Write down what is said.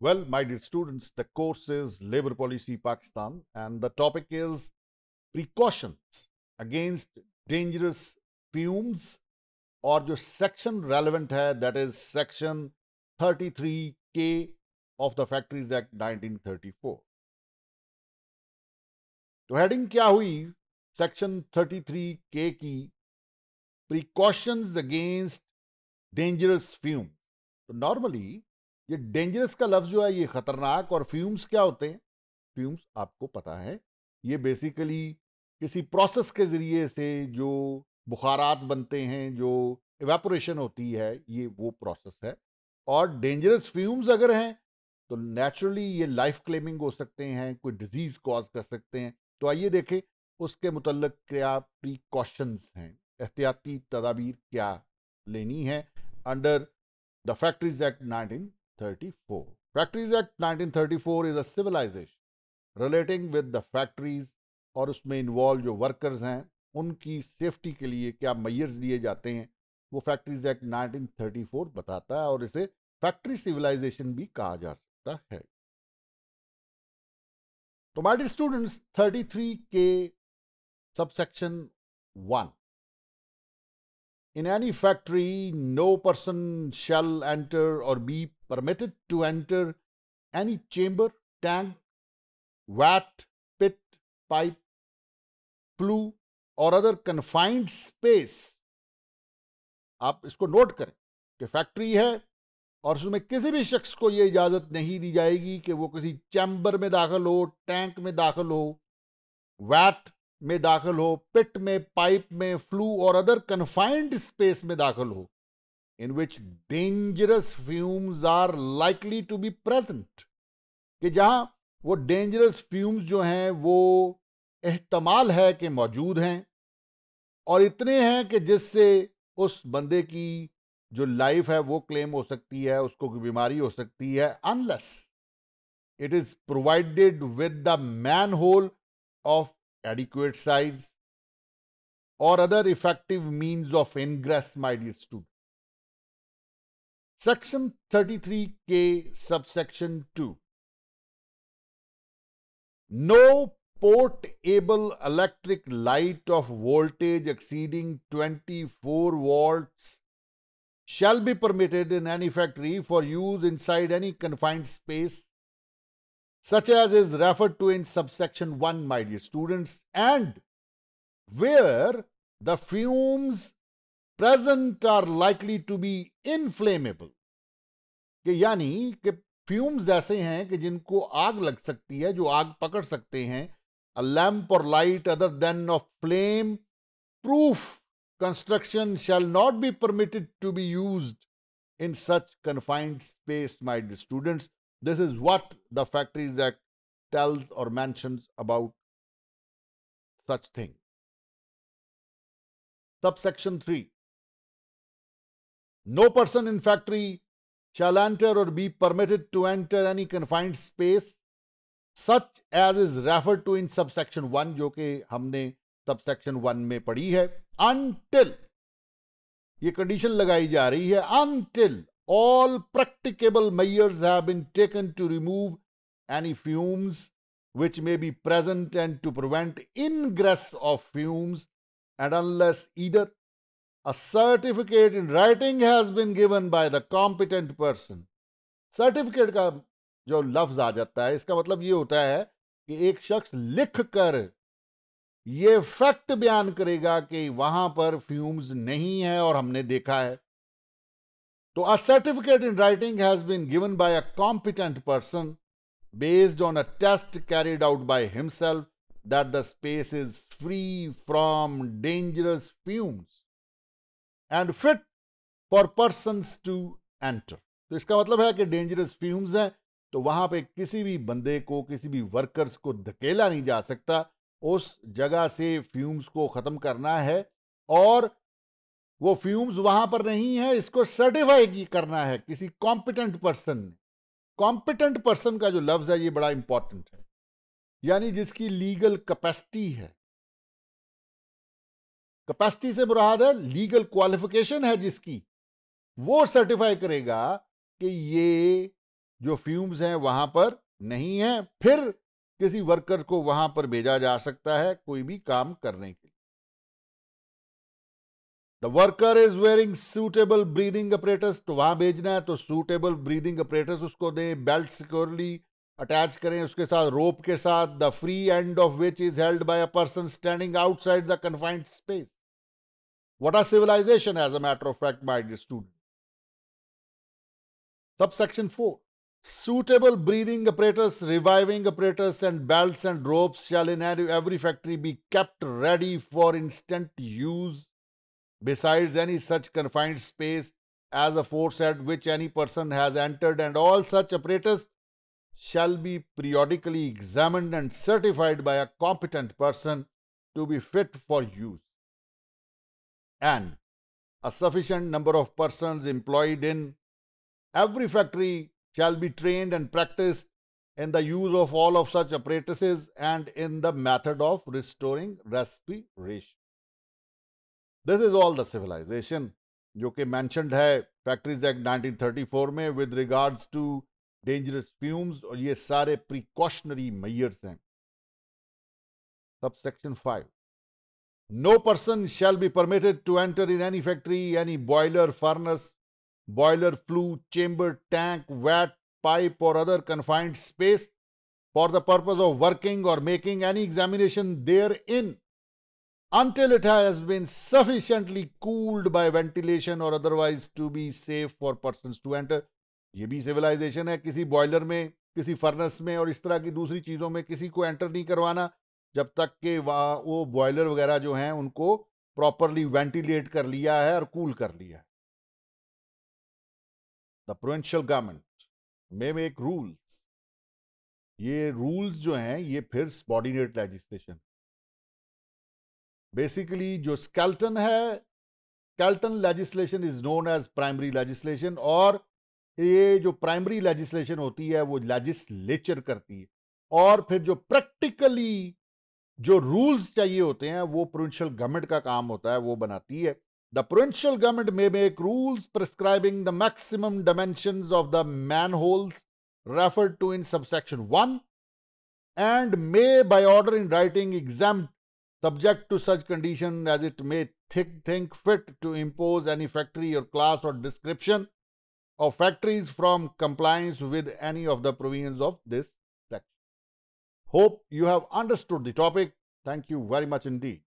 Well, my dear students, the course is Labor Policy Pakistan and the topic is precautions against dangerous fumes और जो section relevant है that is section 33 के of the factories act 1934 तो heading क्या हुई section 33 के की precautions against dangerous fume तो नॉर्मली ये डेंजरस का लफ्ज जो है, ये खतरनाक और फ्यूम्स क्या होते हैं? फ्यूम्स आपको पता है, ये बेसिकली किसी प्रोसेस के ज़रिए से जो बुखारात बनते हैं, जो एवेपोरेशन होती है, ये वो प्रोसेस है। और डेंजरस फ्यूम्स अगर हैं तो नेचुरली ये लाइफ क्लेमिंग हो सकते हैं, कोई डिज़ीज़ कॉज कर सकते हैं। तो आइए देखें, उसके मुतलक क्या प्रिकॉशंस हैं? एहतियाती तदाबीर क्या लेनी है? Under the factories act 1934 factories act 1934 is a civilisation relating with the factories और उसमें इन्वॉल्व जो वर्कर्स हैं उनकी सेफ्टी के लिए क्या मैयर्स दिए जाते हैं वो फैक्ट्रीज एक्ट 1934 बताता है और इसे फैक्ट्री सिविलाइजेशन भी कहा जा सकता है। तो माय डियर स्टूडेंट्स 33 के subsection one In any factory, no person shall enter or be permitted to enter any chamber, tank, vat, pit, pipe, flue or other confined space आप इसको नोट करें कि फैक्ट्री है और उसमें किसी भी शख्स को यह इजाज़त नहीं दी जाएगी कि वो किसी चैम्बर में दाखिल हो टैंक में दाखिल हो वैट में दाखिल हो पिट में पाइप में फ्लू और अदर कन्फाइंड स्पेस में दाखिल हो। In which dangerous fumes are likely to be present कि जहाँ वो डेंजरस फ्यूम्स जो हैं, वो एहतमाल है कि मौजूद हैं और इतने हैं कि जिससे उस बंदे की जो लाइफ है, वो क्लेम हो सकती है, उसको कोई बीमारी हो सकती है unless it is provided with the manhole of adequate size और other effective means of ingress my dear student Section 33K, subsection 2. No portable electric light of voltage exceeding 24 volts shall be permitted in any factory for use inside any confined space, such as is referred to in subsection 1, my dear students, and where the fumes present are likely to be inflammable यानी कि fumes ऐसे हैं कि जिनको आग लग सकती है, जो आग पकड़ सकते हैं अ लैम्प और light other than of flame proof construction shall not be permitted to be use in such confined space my students this is what the factories act tells और mention about such thing subsection three No person in factory shall enter or be permitted to enter any confined space such as is refer to in subsection one जो कि हमने subsection one में पढ़ी है until ये condition लगाई जा रही है until all practicable measures have been taken to remove any fumes which may be present and to prevent ingress of fumes and unless either a certificate in writing has been given by the competent person. Certificate का जो लफ्ज आ जाता है, इसका मतलब ये होता है कि एक शख्स लिख कर ये फैक्ट बयान करेगा कि वहाँ पर फ्यूम्स नहीं है और हमने देखा है। तो a certificate in writing has been given by a competent person based on a test carried out by himself that the space is free from dangerous fumes and fit for person to enter तो इसका मतलब है कि dangerous fumes हैं तो वहाँ पे किसी भी बंदे को, किसी भी वर्कर्स को धकेला नहीं जा सकता। उस जगह से फ्यूम्स को ख़त्म करना है और वो फ्यूम्स वहाँ पर नहीं है, इसको सर्टिफाई करना है किसी कॉम्पिटेंट पर्सन ने। कॉम्पिटेंट पर्सन का जो लफ्ज़ है, ये बड़ा इंपॉर्टेंट है। यानी जिसकी लीगल कैपेसिटी है। कैपेसिटी से मुराद है लीगल क्वालिफिकेशन है जिसकी, वो सर्टिफाई करेगा कि ये जो फ्यूम्स हैं वहाँ पर नहीं है, फिर किसी वर्कर को वहाँ पर भेजा जा सकता है कोई भी काम करने के लिए। The worker is wearing suitable breathing apparatus तो वहाँ भेजना है तो सूटेबल ब्रीदिंग अपरेटस उसको दें बेल्ट सिक्योरली अटैच करें, उसके साथ रोप के साथ the free end of which is held by a person standing outside the confined space What are civilization as a matter of fact, my dear student? Subsection 4. Suitable breathing apparatus, reviving apparatus, and belts and ropes shall in every factory be kept ready for instant use besides any such confined space as aforesaid which any person has entered, and all such apparatus shall be periodically examined and certified by a competent person to be fit for use And a sufficient number of persons employed in every factory shall be trained and practiced in the use of all of such apparatuses and in the method of restoring respiration. This is all the civilisation जो कि mentioned है factories act 1934 में with regards to dangerous fumes और ये सारे precautionary measures हैं subsection five person shall be permitted to enter in any factory any boiler furnace boiler flue chamber tank vat pipe or other confined space for the purpose of working or making any examination therein until it has been sufficiently cooled by ventilation or otherwise to be safe for persons to enter. ये भी civilisation है, किसी boiler में, किसी furnace में और इस तरह की दूसरी चीज़ों में किसी को एंटर नहीं करवाना। जब तक कि वह वो बॉयलर वगैरह जो हैं, उनको प्रॉपरली वेंटिलेट कर लिया है और कूल कर लिया है। The provincial government may make rules ये रूल्स जो हैं, ये फिर सबॉर्डिनेट लेजिस्लेशन बेसिकली जो स्केल्टन है skeleton legislation is known as primary legislation और ये जो प्राइमरी लेजिस्लेशन होती है, वो लेजिस्लेचर करती है। और फिर जो प्रैक्टिकली जो रूल्स चाहिए होते हैं, वो प्रोविंशियल गवर्नमेंट का काम होता है, वो बनाती है। The provincial government may make rules prescribing the maximum dimension of the manholes refer to in subsection one, and may by order in writing exempt subject to such condition as it may think think fit to impose any factory or class or description of factories from compliance with any of the provision of this. Hope you have understood the topic. Thank you very much indeed.